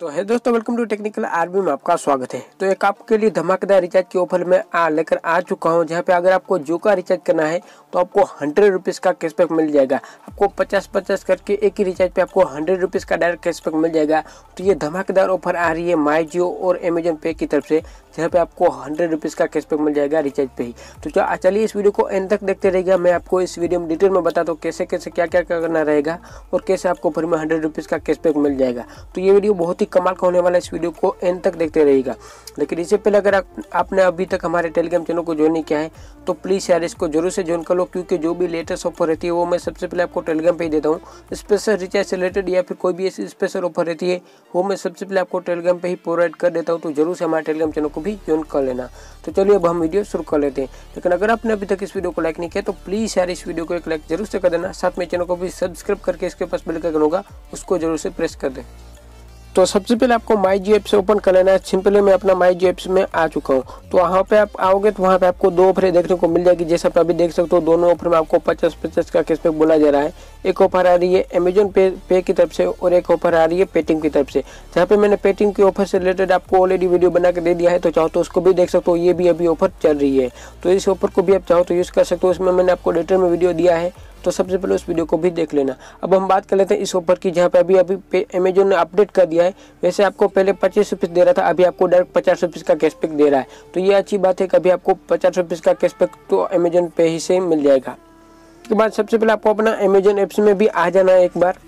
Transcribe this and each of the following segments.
तो है दोस्तों वेलकम टू टेक्निकल आरबी में आपका स्वागत है। तो एक आपके लिए धमाकेदार रिचार्ज के ऑफ़र में आ लेकर आ चुका हूँ, जहाँ पे अगर आपको जो का रिचार्ज करना है तो आपको हंड्रेड रुपीज़ का कैशबैक मिल जाएगा। आपको पचास पचास करके एक ही रिचार्ज पे आपको हंड्रेड रुपीज़ का डायरेक्ट कैशबैक मिल जाएगा। तो ये धमाकेदार ऑफ़र आ रही है माई जियो और अमेजोन पे की तरफ़ से। जहाँ पे आपको हंड्रेड रुपीज़ का कैशबैक मिल जाएगा रिचार्ज पे ही। तो चलिए इस वीडियो को एंड तक देखते रहिएगा। मैं आपको इस वीडियो में डिटेल में बताता हूँ कैसे कैसे क्या क्या करना रहेगा और कैसे आपको फिर में हंड्रेड रुपीज़ का कैशबैक मिल जाएगा। तो ये वीडियो बहुत ही कमाल का होने वाला है। इस वीडियो को एंड तक देखते रहेगा लेकिन इससे पहले अगर आप, आपने अभी तक हमारे टेलीग्राम चैनल को ज्वाइन नहीं किया है तो प्लीज़ यार, इसको ज़रूर से ज्वाइन कर लो, क्योंकि जो भी लेटेस्ट ऑफ़र रहती है, वो मैं सबसे पहले आपको टेलीग्राम पे ही देता हूँ। स्पेशल रिचार्ज से रिलेटेड या फिर कोई भी ऐसी स्पेशल ऑफ़र रहती है, वो मैं सबसे पहले आपको टेलीग्राम पे ही प्रोवाइड कर देता हूँ तो ज़रूर से हमारे टेलीग्राम चैनल को भी ज्वाइन कर लेना। तो चलिए, अब हम वीडियो शुरू कर लेते हैं। लेकिन अगर आपने अभी तक इस वीडियो को लाइक नहीं किया तो प्लीज़ यार, इस वीडियो को एक लाइक ज़रूर से कर देना। साथ में चैनल को भी सब्सक्राइब करके इसके पास बेल होगा, उसको ज़रूर से प्रेस कर दें। तो सबसे पहले आपको माई जी एप से ओपन कर लेना है। सिंपली मैं अपना माई जी एप्स में आ चुका हूँ। तो वहाँ पे आप आओगे तो वहाँ पे आपको दो ऑफ़र देखने को मिल जाएगी। जैसे आप अभी देख सकते हो, दोनों ऑफ़र में आपको पचास पचास का कैशबैक बोला जा रहा है। एक ऑफ़र आ रही है अमेजोन पे पे की तरफ़ से और एक ऑफ़र आ रही है पेटीएम की तरफ़ से। जहाँ पे मैंने पेटीएम के ऑफ़र से रिलेटेड आपको ऑलरेडी वीडियो बना के दे दिया है। तो चाहो तो उसको भी देख सकते हो, ये भी अभी ऑफ़र चल रही है। तो इस ऑफ़र को भी आप चाहो तो यूज़ कर सकते हो। उसमें मैंने आपको डिटेल में वीडियो दिया है। तो सबसे पहले उस वीडियो को भी देख लेना। अब हम बात कर लेते हैं इस ऑफ़र की, जहाँ पे अभी अभी अमेजोन ने अपडेट कर दिया है। वैसे आपको पहले पच्चीस रुपीज़ दे रहा था, अभी आपको डायरेक्ट पचास रुपीज़ का कैशबैक दे रहा है। तो ये अच्छी बात है कि अभी आपको पचास रुपीज़ का कैशबैक तो अमेजोन पे ही से मिल जाएगा। उसके बाद सबसे पहले आपको अपना अमेजोन एप्स में भी आ जाना है एक बार।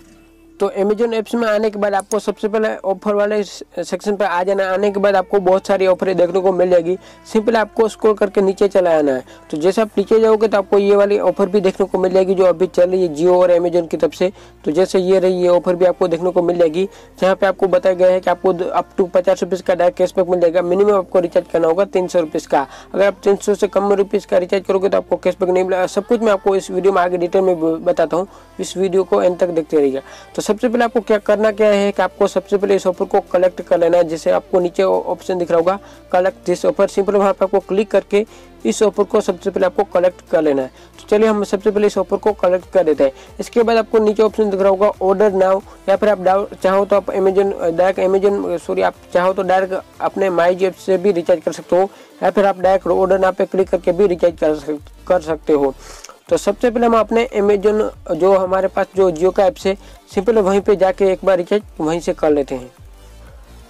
तो अमेजोन ऐप्स में आने के बाद आपको सबसे पहले ऑफ़र वाले सेक्शन पर आ जाना आने के बाद आपको बहुत सारी ऑफरें देखने को मिल जाएगी। सिंपल आपको स्क्रॉल करके नीचे चला आना है। तो जैसे आप नीचे जाओगे तो आपको ये वाली ऑफ़र भी देखने को मिल जाएगी जो अभी चल रही है जियो और अमेजोन की तरफ़ से। तो जैसे ये रही, ये ऑफ़र भी आपको देखने को मिल जाएगी। जहाँ पे आपको बताया गया है कि आपको अप टू पचास रुपीज़ का डायरेक्ट कैशबैक मिल जाएगा। मिनिमम आपको रिचार्ज करना होगा तीन सौ रुपीज़ का। अगर आप तीन सौ से कम रुपीज़ का रिचार्ज करोगे तो आपको कैशबैक नहीं मिलेगा। सब कुछ मैं आपको इस वीडियो में आगे डिटेल में बताता हूँ। इस वीडियो को एंड तक देखते रहिएगा। तो सबसे पहले आपको क्या करना क्या है कि आपको सबसे पहले इस ऑफ़र को कलेक्ट कर लेना है, जैसे आपको नीचे ऑप्शन दिख रहा होगा कलेक्ट दिस ऑफ़र सिंपल वहाँ पर आपको क्लिक करके इस ऑफ़र को सबसे पहले आपको कलेक्ट कर लेना है। तो चलिए हम सबसे पहले इस ऑफ़र को कलेक्ट कर देते हैं। इसके बाद आपको नीचे ऑप्शन दिख रहा होगा ऑर्डर नाउ या फिर आप चाहो तो आप अमेजन डायरेक्ट अमेजन सॉरी आप चाहो तो डायरेक्ट अपने माई जेप से भी रिचार्ज कर सकते हो। या फिर आप डायरेक्ट ऑर्डर नाउ पे क्लिक करके भी रिचार्ज कर सकते हो। तो सबसे पहले हम अपने अमेजोन जो हमारे पास जो जियो का ऐप से सिंपल वहीं पे जाके एक बार रिचार्ज वहीं से कर लेते हैं।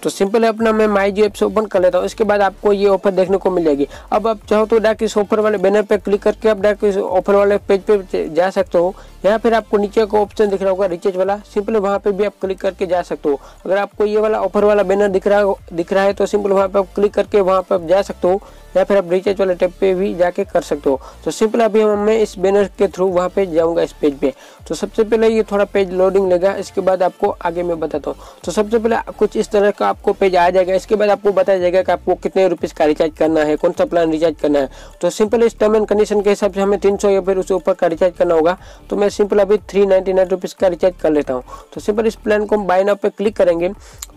तो सिंपल अपना मैं माई जी ऐप से ओपन कर लेता हूँ। इसके बाद आपको ये ऑफ़र देखने को मिल जाएगी। अब आप चाहो तो डायरेक्ट इस ऑफ़र वाले बैनर पर क्लिक करके आप डायरेक्ट इस ऑफ़र वाले पेज पे जा सकते हो। या फिर आपको नीचे का ऑप्शन दिख रहा होगा रिचार्ज वाला। सिंपल वहाँ पे भी आप क्लिक करके जा सकते हो। अगर आपको ये वाला ऑफ़र वाला बैनर दिख रहा दिख रहा है तो सिंपल वहाँ पे आप क्लिक करके वहाँ पे आप जा सकते हो। या फिर आप रिचार्ज वाले टैब पे भी जाके कर सकते हो। तो सिंपल अभी हम मैं इस बैनर के थ्रू वहाँ पे जाऊँगा इस पेज पे। तो सबसे पहले ये थोड़ा पेज लोडिंग लेगा, इसके बाद आपको आगे मैं बताता हूँ। तो सबसे पहले कुछ इस तरह का आपको पेज आ जाएगा। इसके बाद आपको बताया जाएगा कि आपको कितने रुपीज़ का रिचार्ज करना है, कौन सा प्लान रिचार्ज करना है। तो सिंपल इस टर्म एंड कंडीशन के हिसाब से हमें तीन या फिर उससे ऊपर का रिचार्ज करना होगा। तो मैं सिंपल अभी थ्री नाइन्टी का रिचार्ज कर लेता हूँ। तो सिंपल इस प्लान को हम बाय नाउ पे क्लिक करेंगे।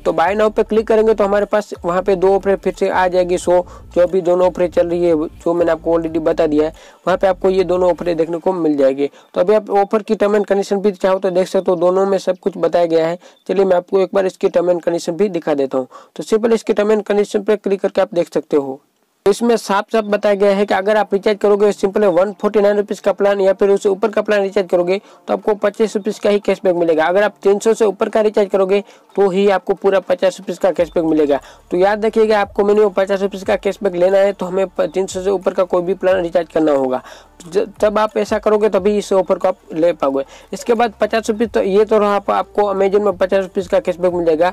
तो बाय नाउ पे क्लिक करेंगे तो हमारे पास वहाँ पे दो ऑफ़र फिर से आ जाएगी सो। जो अभी दोनों ऑफरें चल रही है, जो मैंने आपको ऑलरेडी बता दिया है, वहाँ पे आपको ये दोनों ऑफरें देखने को मिल जाएगी। तो अभी आप ऑफ़र की टर्म एंड कंडीशन भी चाहो तो देख सकते हो, दोनों में सब कुछ बताया गया है। चलिए मैं आपको एक बार इसकी टर्म एंड कंडीशन भी दिखा देता हूँ। तो सिंपल इसकी टर्म एंड कंडीशन पर क्लिक करके आप देख सकते हो। इसमें साफ़ साफ़ बताया गया है कि अगर आप रिचार्ज करोगे simple one forty nine rupees का प्लान या फिर उससे ऊपर का प्लान रिचार्ज करोगे तो आपको पच्चीस रुपीज़ का ही कैशबैक मिलेगा। अगर आप तीन सौ से ऊपर का रिचार्ज करोगे तो ही आपको पूरा पचास रुपीज़ का कैशबैक मिलेगा। तो याद रखिएगा, आपको मिनिमम पचास रुपीज़ का कैशबैक लेना है तो हमें तीन सौ से ऊपर का कोई भी प्लान रिचार्ज करना होगा। जब आप ऐसा करोगे, तभी इस ऑफ़र को आप ले पाओगे। इसके बाद पचास रुपीज़ तो ये तो रहा, आपको अमेजन में पचास रुपीज़ का कैशबैक मिलेगा।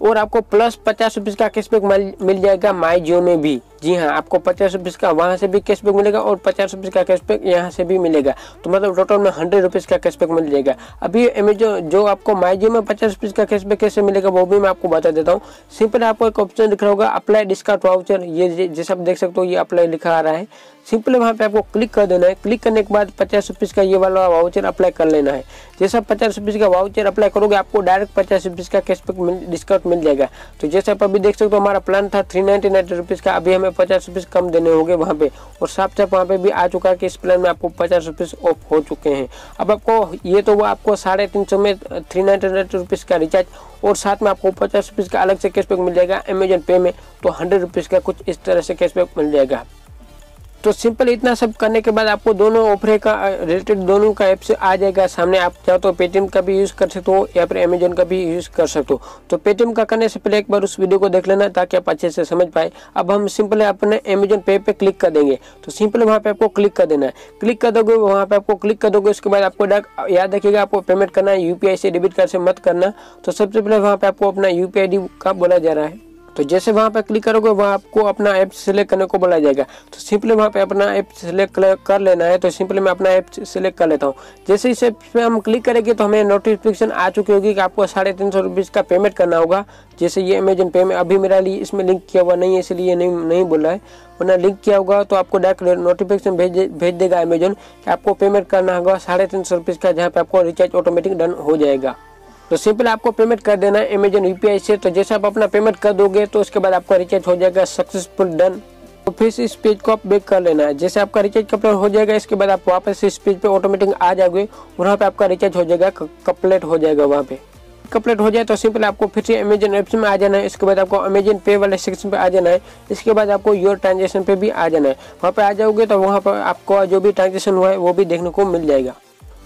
और आपको प्लस पचास रुपीज़ का कैशबैक मिल जाएगा माई जियो में भी। जी हाँ आपको पचास रुपीज़ का वहाँ से भी कैशबैक मिलेगा और पचास रुपीज़ का कैशबैक यहाँ से भी मिलेगा। तो मतलब टोटल में हंड्रेड रुपीज़ का कैशबैक मिल जाएगा। अभी अमेजोन जो आपको माई जियो में पचास रुपीज़ का कैशबैक कैसे मिलेगा, वो भी मैं आपको बता देता हूँ। सिंपल आपको एक ऑप्शन दिख रहा होगा अप्लाई डिस्काउंट वाउचर ये जैसे आप देख सकते हो, ये अप्लाई लिखा आ रहा है। सिंपल वहाँ पे आपको क्लिक कर देना है। क्लिक करने के बाद पचास रुपीज़ का ये वाला वाउचर अप्लाई कर लेना है। जैसा पचास रुपीज़ का वाउचर अप्लाई करोगे, आपको डायरेक्ट पचास रुपीज़ का कैशबैक डिस्काउंट मिल जाएगा। तो जैसे आप अभी देख सकते हो, हमारा प्लान था थ्री नाइन्टी नाइन रुपीज़ का, अभी हमें हमें पचास रुपीस कम देने होंगे वहाँ पे। और साफ़ साफ़ वहाँ पे भी आ चुका है कि इस प्लान में आपको पचास रुपीस ऑफ़ हो चुके हैं। अब आपको, ये तो वो आपको साढ़े तीन सौ में थ्री हंड्रेड रुपीज़ का रिचार्ज और साथ में आपको पचास रुपीज़ का अलग से कैशबैक मिल जाएगा अमेजन पे में तो हंड्रेड रुपीज़ का कुछ इस तरह से कैशबैक मिल जाएगा। तो सिंपल इतना सब करने के बाद आपको दोनों ऑफ़र का रिलेटेड दोनों का ऐप से आ जाएगा। सामने आप चाहो तो पेटीएम का भी यूज़ कर सकते हो या फिर अमेजोन का भी यूज़ कर सकते हो। तो पेटीएम का करने से पहले एक बार उस वीडियो को देख लेना ताकि आप अच्छे से समझ पाए। अब हम सिंपल अपने अमेजोन पे पे क्लिक कर देंगे। तो सिंपल वहाँ पे आपको क्लिक कर देना है। क्लिक कर दोगे, वहाँ पे आपको क्लिक कर दोगे, उसके बाद आपको याद रखिएगा, आपको पेमेंट करना है। यूपीआई से डेबिट कार्ड से मत करना। तो सबसे पहले वहाँ पे आपको अपना यू यूपीआई का बोला जा रहा है। तो जैसे वहाँ पर क्लिक करोगे, वहाँ आपको अपना ऐप सिलेक्ट करने को बोला जाएगा। तो सिंपली वहाँ पे अपना ऐप सिलेक्ट कर लेना है तो सिंपली मैं अपना ऐप सिलेक्ट कर लेता हूँ। जैसे इस ऐप पे हम क्लिक करेंगे तो हमें नोटिफिकेशन आ चुकी होगी कि आपको साढ़े तीन सौ रुपीज़ का पेमेंट करना होगा। जैसे ये अमेजन पे में अभी मेरा लिए इसमें लिंक किया हुआ नहीं है, इसलिए नहीं नहीं बोला है। वरना लिंक किया होगा तो आपको डायरेक्ट नोटिफिकेशन भेज भेज देगा अमेजन कि आपको पेमेंट करना होगा साढ़े तीन सौ रुपीज़ का, जहाँ पे आपको रिचार्ज ऑटोमेटिक डन हो जाएगा। तो सिंपल आपको पेमेंट कर देना है अमेजन यूपीआई से। तो जैसे आप अपना पेमेंट कर दोगे तो उसके बाद आपका रिचार्ज हो जाएगा सक्सेसफुल डन तो फिर इस पेज को आप बेक कर लेना है। जैसे आपका रिचार्ज कंप्लीट हो जाएगा, इसके बाद आप वापस इस पेज पे ऑटोमेटिक आ जाओगे, वहाँ पे आपका रिचार्ज हो जाएगा कंप्लीट हो जाएगा वहाँ पे। कंप्लीट हो जाए तो सिंपल आपको फिर से अमेजन एप्स में आ जाना है। इसके बाद आपको अमेजन पे वाले सेक्शन पे आ जाना है। इसके बाद आपको योर ट्रांजेक्शन पे भी आ जाना है। वहाँ पे आ जाओगे तो वहाँ पर आपको जो भी ट्रांजेक्शन हुआ है, वो भी देखने को मिल जाएगा।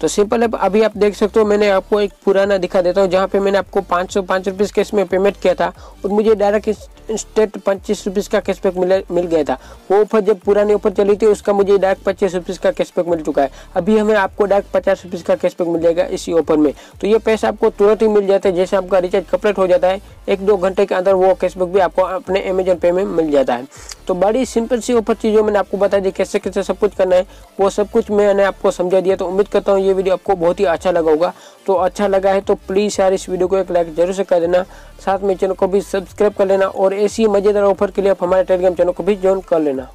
तो सिंपल है, अभी आप देख सकते हो, मैंने आपको एक पुराना दिखा देता हूँ, जहाँ पे मैंने आपको पाँच सौ, पाँच रुपीज़ कैश में पेमेंट किया था, और मुझे डायरेक्ट स्टेट पच्चीस रुपीज़ का कैशबैक मिल मिल गया था। वो ऑफ़र जब पुरानी ऑफ़र चली थी, उसका मुझे डायरेक्ट पच्चीस रुपीज़ का कैशबैक मिल चुका है। अभी हमें आपको डायरेक्ट पचास रुपीज़ का कैशबैक मिल जाएगा इसी ऑफ़र में। तो ये पैसा आपको तुरंत ही मिल जाता है, जैसे आपका रिचार्ज कंप्लीट हो जाता है, एक दो घंटे के अंदर वो कैशबैक भी आपको अपने अमेजन पे में मिल जाता है। तो बड़ी सिंपल सी ऑफ़र चीज़ों मैंने आपको बता दी कैसे कैसे सब कुछ करना है, वो सब कुछ मैंने आपको समझा दिया। तो उम्मीद करता हूँ ये वीडियो आपको बहुत ही अच्छा लगा होगा। तो अच्छा लगा है तो प्लीज़ यार इस वीडियो को एक लाइक ज़रूर से कर देना। साथ में चैनल को भी सब्सक्राइब कर लेना और ऐसी मज़ेदार ऑफ़र के लिए आप हमारे टेलीग्राम चैनल को भी ज्वाइन कर लेना।